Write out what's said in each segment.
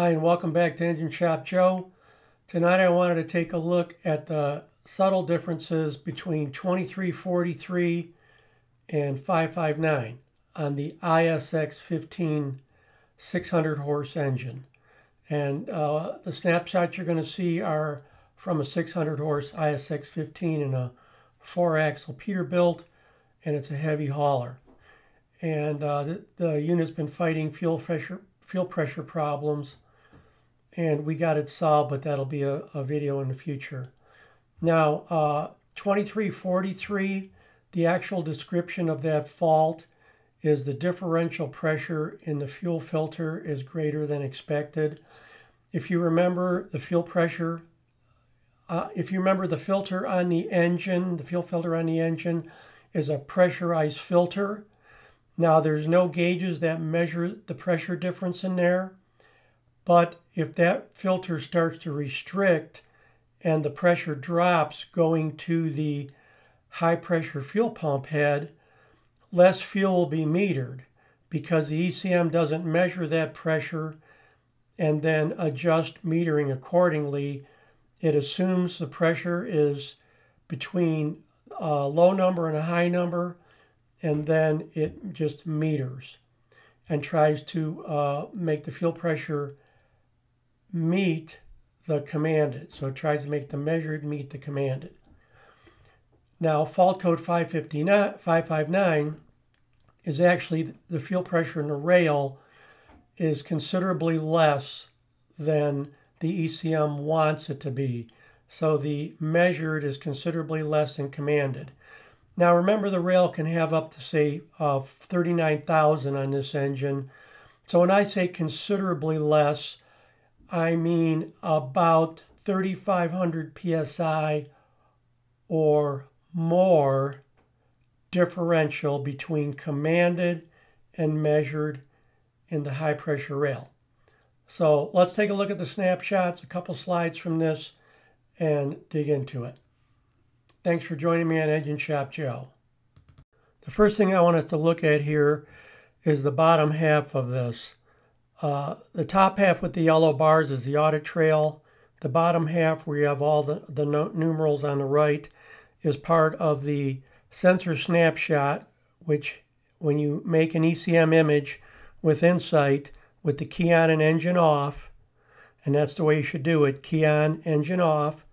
Hi, and welcome back to Engine Shop Joe. Tonight I wanted to take a look at the subtle differences between 2343 and 559 on the ISX 15 600 horse engine. And uh, the snapshots you're going to see are from a 600 horse ISX 15 and a four axle Peterbilt, and it's a heavy hauler. And uh, the, the unit's been fighting fuel pressure fuel pressure problems and we got it solved, but that'll be a, a video in the future. Now, uh, 2343, the actual description of that fault is the differential pressure in the fuel filter is greater than expected. If you remember the fuel pressure, uh, if you remember the filter on the engine, the fuel filter on the engine is a pressurized filter. Now there's no gauges that measure the pressure difference in there, but if that filter starts to restrict and the pressure drops going to the high pressure fuel pump head, less fuel will be metered because the ECM doesn't measure that pressure and then adjust metering accordingly. It assumes the pressure is between a low number and a high number and then it just meters and tries to uh, make the fuel pressure meet the commanded. So it tries to make the measured meet the commanded. Now, fault code 559, 559 is actually the fuel pressure in the rail is considerably less than the ECM wants it to be. So the measured is considerably less than commanded. Now remember the rail can have up to say uh, 39,000 on this engine. So when I say considerably less, I mean about 3,500 psi or more differential between commanded and measured in the high pressure rail. So let's take a look at the snapshots, a couple slides from this, and dig into it. Thanks for joining me on Engine Shop Joe. The first thing I want us to look at here is the bottom half of this. Uh, the top half with the yellow bars is the audit trail. The bottom half where you have all the, the numerals on the right is part of the sensor snapshot, which when you make an ECM image with INSITE with the key on and engine off, and that's the way you should do it, key on, engine off,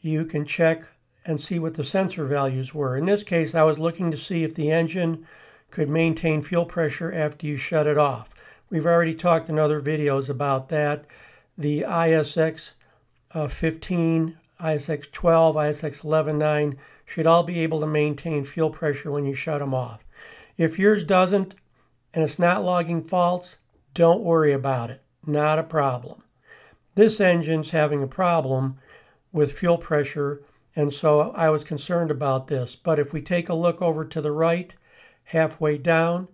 you can check and see what the sensor values were. In this case, I was looking to see if the engine could maintain fuel pressure after you shut it off. We've already talked in other videos about that. The ISX uh, 15, ISX 12, ISX 11.9 should all be able to maintain fuel pressure when you shut them off. If yours doesn't and it's not logging faults, don't worry about it. Not a problem. This engine's having a problem with fuel pressure and so I was concerned about this. But if we take a look over to the right, halfway down,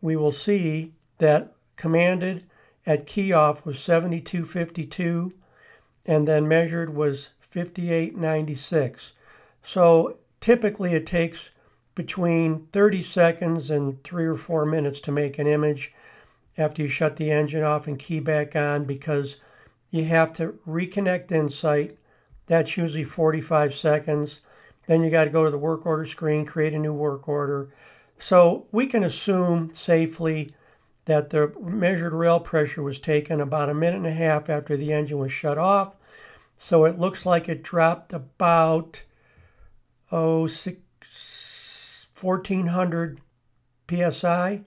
we will see that commanded at key off was 7252 and then measured was 5896. So typically it takes between 30 seconds and three or four minutes to make an image after you shut the engine off and key back on because you have to reconnect INSITE that's usually 45 seconds. Then you got to go to the work order screen, create a new work order. So we can assume safely that the measured rail pressure was taken about a minute and a half after the engine was shut off. So it looks like it dropped about oh, six, 1400 psi.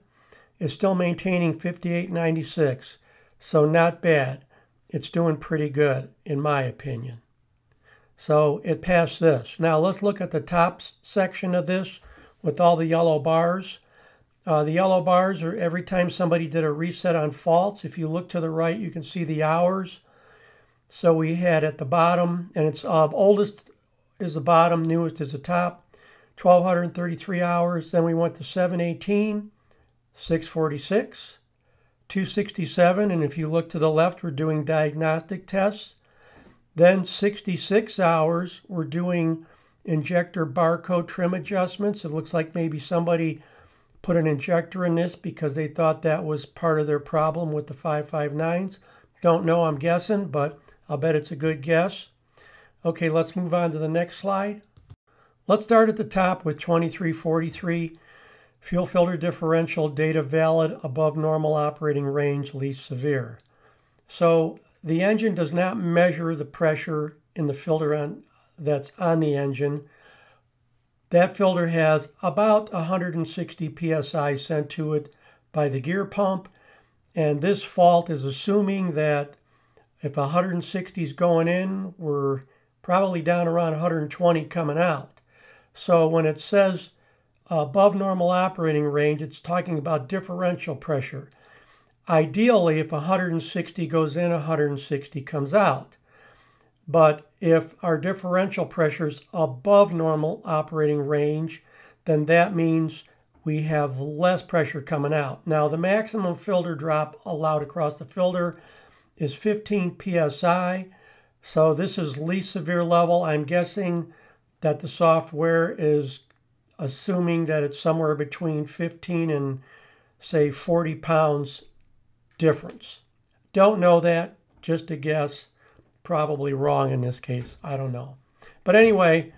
It's still maintaining 5896. So not bad. It's doing pretty good, in my opinion. So it passed this. Now let's look at the top section of this with all the yellow bars. Uh, the yellow bars are every time somebody did a reset on faults. If you look to the right, you can see the hours. So we had at the bottom, and it's uh, oldest is the bottom, newest is the top, 1,233 hours. Then we went to 718, 646, 267. And if you look to the left, we're doing diagnostic tests. Then 66 hours, we're doing injector barcode trim adjustments. It looks like maybe somebody put an injector in this because they thought that was part of their problem with the 559s. Don't know, I'm guessing, but I'll bet it's a good guess. Okay, let's move on to the next slide. Let's start at the top with 2343. Fuel filter differential data valid above normal operating range, least severe. So the engine does not measure the pressure in the filter on, that's on the engine. That filter has about 160 psi sent to it by the gear pump. And this fault is assuming that if 160 is going in, we're probably down around 120 coming out. So when it says above normal operating range, it's talking about differential pressure. Ideally, if 160 goes in, 160 comes out. But if our differential pressure is above normal operating range, then that means we have less pressure coming out. Now, the maximum filter drop allowed across the filter is 15 psi. So this is least severe level. I'm guessing that the software is assuming that it's somewhere between 15 and say 40 pounds difference. Don't know that, just a guess. Probably wrong in this case. I don't know. But anyway,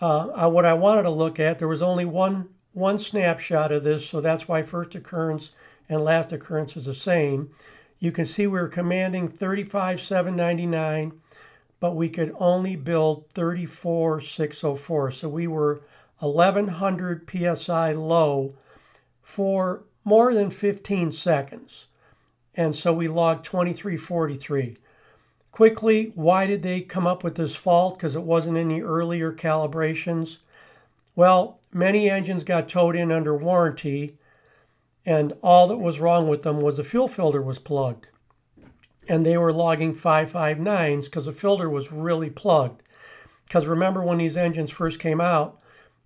uh, what I wanted to look at, there was only one one snapshot of this, so that's why first occurrence and last occurrence is the same. You can see we are commanding 35,799, but we could only build 34,604. So we were 1,100 psi low for more than 15 seconds. And so we logged 2343. Quickly, why did they come up with this fault? Because it wasn't in the earlier calibrations. Well, many engines got towed in under warranty, and all that was wrong with them was the fuel filter was plugged. And they were logging 559s because the filter was really plugged. Because remember when these engines first came out,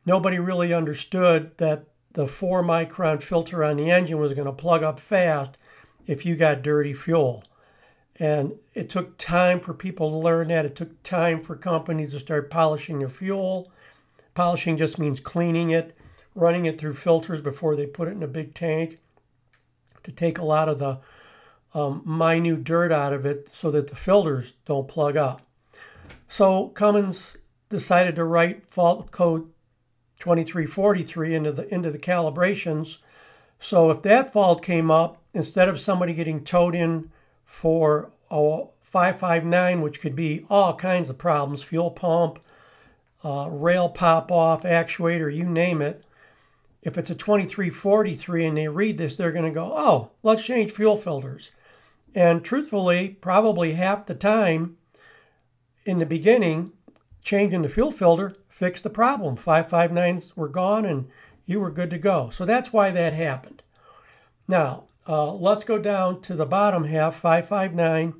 nobody really understood that the 4 micron filter on the engine was going to plug up fast if you got dirty fuel. And it took time for people to learn that. It took time for companies to start polishing their fuel. Polishing just means cleaning it, running it through filters before they put it in a big tank to take a lot of the um, minute dirt out of it so that the filters don't plug up. So Cummins decided to write fault code 2343 into the into the calibrations. So if that fault came up, instead of somebody getting towed in for a 559, which could be all kinds of problems, fuel pump, uh, rail pop off, actuator, you name it. If it's a 2343 and they read this, they're going to go, oh, let's change fuel filters. And truthfully, probably half the time in the beginning, changing the fuel filter fixed the problem. 559s were gone and you were good to go. So that's why that happened. Now, uh, let's go down to the bottom half, 559,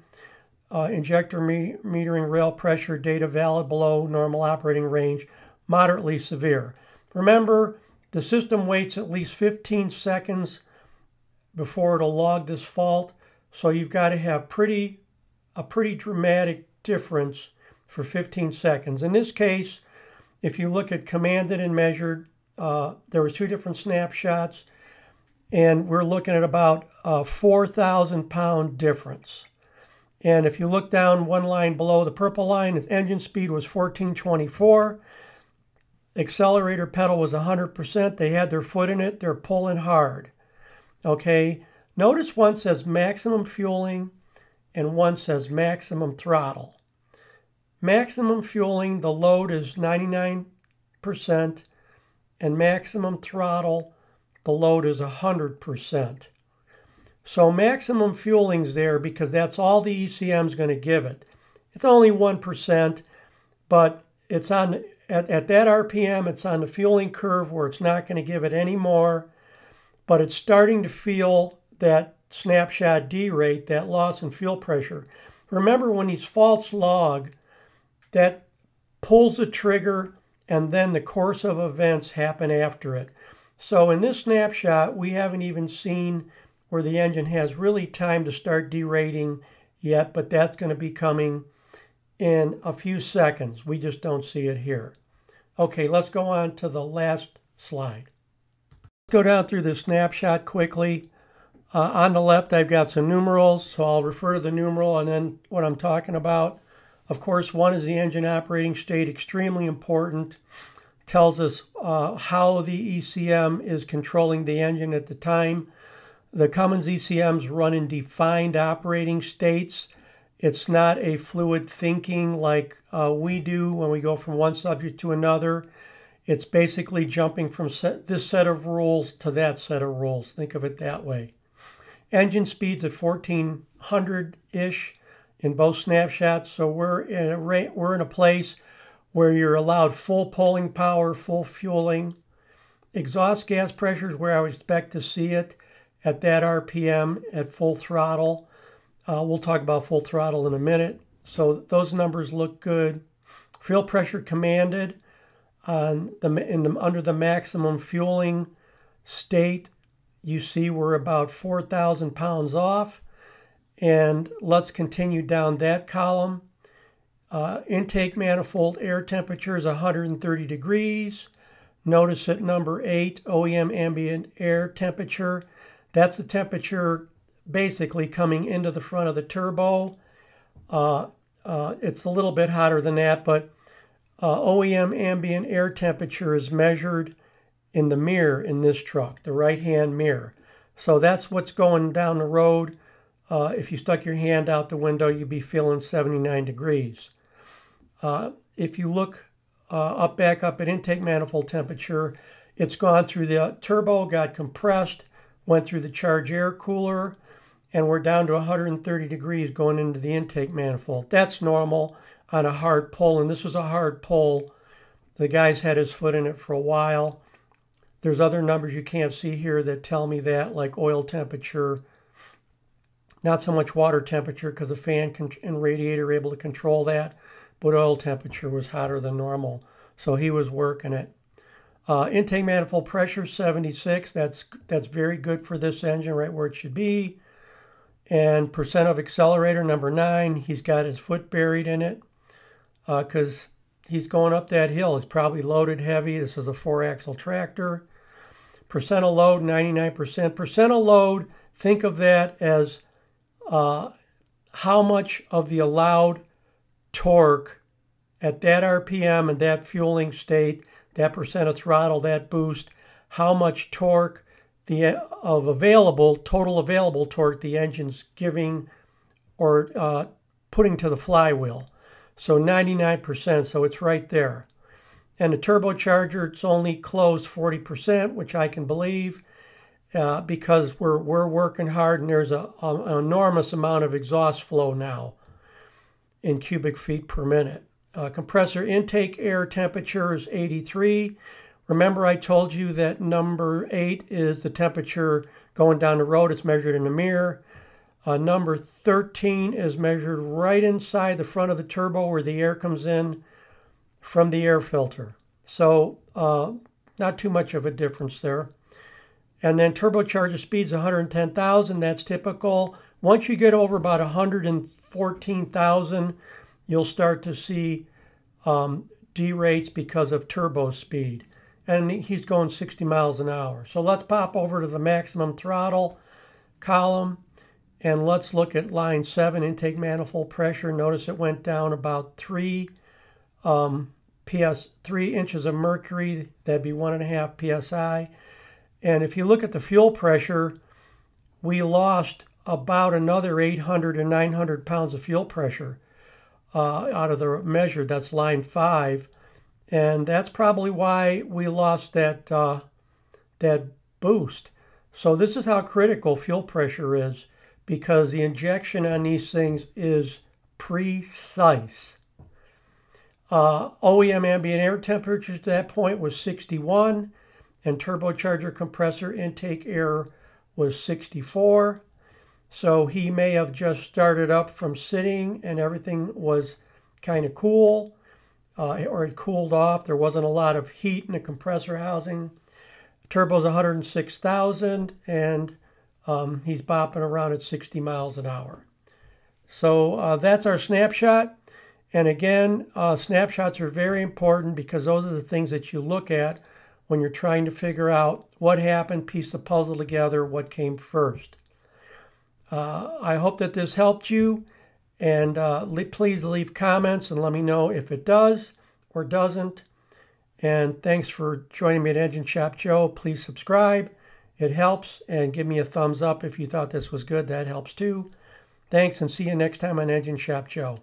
uh, injector me metering rail pressure data valid below normal operating range, moderately severe. Remember, the system waits at least 15 seconds before it'll log this fault, so you've got to have pretty a pretty dramatic difference for 15 seconds. In this case, if you look at commanded and measured, uh, there was two different snapshots and we're looking at about a 4,000 pound difference. And if you look down one line below the purple line, its engine speed was 1424. Accelerator pedal was 100%. They had their foot in it. They're pulling hard. Okay. Notice one says maximum fueling and one says maximum throttle. Maximum fueling, the load is 99%, and maximum throttle, the load is 100%. So maximum fueling's there because that's all the ECM is going to give it. It's only 1%, but it's on at, at that RPM, it's on the fueling curve where it's not going to give it any more, but it's starting to feel that snapshot derate, that loss in fuel pressure. Remember when these faults log, that pulls the trigger and then the course of events happen after it. So in this snapshot, we haven't even seen where the engine has really time to start derating yet, but that's going to be coming in a few seconds. We just don't see it here. Okay, let's go on to the last slide. Let's go down through the snapshot quickly. Uh, on the left, I've got some numerals, so I'll refer to the numeral and then what I'm talking about. Of course, one is the engine operating state, extremely important. Tells us uh, how the ECM is controlling the engine at the time. The Cummins ECMs run in defined operating states. It's not a fluid thinking like uh, we do when we go from one subject to another. It's basically jumping from set, this set of rules to that set of rules. Think of it that way. Engine speeds at 1400-ish in both snapshots. So we're in a we're in a place where you're allowed full pulling power, full fueling. Exhaust gas pressure is where I would expect to see it at that RPM at full throttle. Uh, we'll talk about full throttle in a minute. So those numbers look good. Fuel pressure commanded on the, in the, under the maximum fueling state, you see we're about 4,000 pounds off. And let's continue down that column. Uh, intake manifold air temperature is 130 degrees. Notice at number 8, OEM ambient air temperature. That's the temperature basically coming into the front of the turbo. Uh, uh, it's a little bit hotter than that, but uh, OEM ambient air temperature is measured in the mirror in this truck, the right-hand mirror. So that's what's going down the road. Uh, if you stuck your hand out the window, you'd be feeling 79 degrees. Uh, if you look uh, up back up at intake manifold temperature, it's gone through the turbo, got compressed, went through the charge air cooler, and we're down to 130 degrees going into the intake manifold. That's normal on a hard pull, and this was a hard pull. The guy's had his foot in it for a while. There's other numbers you can't see here that tell me that, like oil temperature, not so much water temperature because the fan and radiator are able to control that, but oil temperature was hotter than normal. So he was working it. Uh, intake manifold pressure 76. That's that's very good for this engine, right where it should be. And percent of accelerator number nine. He's got his foot buried in it because uh, he's going up that hill. It's probably loaded heavy. This is a four axle tractor. Percent of load 99%. Percent of load. Think of that as uh, how much of the allowed torque at that RPM and that fueling state, that percent of throttle, that boost, how much torque the of available total available torque the engine's giving or uh, putting to the flywheel. So 99%, so it's right there. And the turbocharger, it's only closed 40%, which I can believe uh, because we're, we're working hard and there's a, a, an enormous amount of exhaust flow now in cubic feet per minute. Uh, compressor intake air temperature is 83. Remember I told you that number 8 is the temperature going down the road. It's measured in the mirror. Uh, number 13 is measured right inside the front of the turbo where the air comes in from the air filter. So uh, not too much of a difference there. And then turbocharger speeds 110,000. That's typical. Once you get over about 114,000, you'll start to see um, derates because of turbo speed. And he's going 60 miles an hour. So let's pop over to the maximum throttle column. And let's look at line 7, intake manifold pressure. Notice it went down about 3 um, PS, 3 inches of mercury. That'd be 1.5 psi. And if you look at the fuel pressure, we lost about another 800 to 900 pounds of fuel pressure uh, out of the measure. That's line five. And that's probably why we lost that, uh, that boost. So this is how critical fuel pressure is because the injection on these things is precise. Uh, OEM ambient air temperature at that point was 61 and turbocharger compressor intake air was 64. So he may have just started up from sitting and everything was kind of cool uh, or it cooled off. There wasn't a lot of heat in the compressor housing. Turbo's 106,000 and um, he's bopping around at 60 miles an hour. So uh, that's our snapshot. And again, uh, snapshots are very important because those are the things that you look at when you're trying to figure out what happened, piece the puzzle together, what came first. Uh, I hope that this helped you, and uh, le- please leave comments and let me know if it does or doesn't. And thanks for joining me at Engine Shop Joe. Please subscribe. It helps. And give me a thumbs up if you thought this was good. That helps too. Thanks and see you next time on Engine Shop Joe.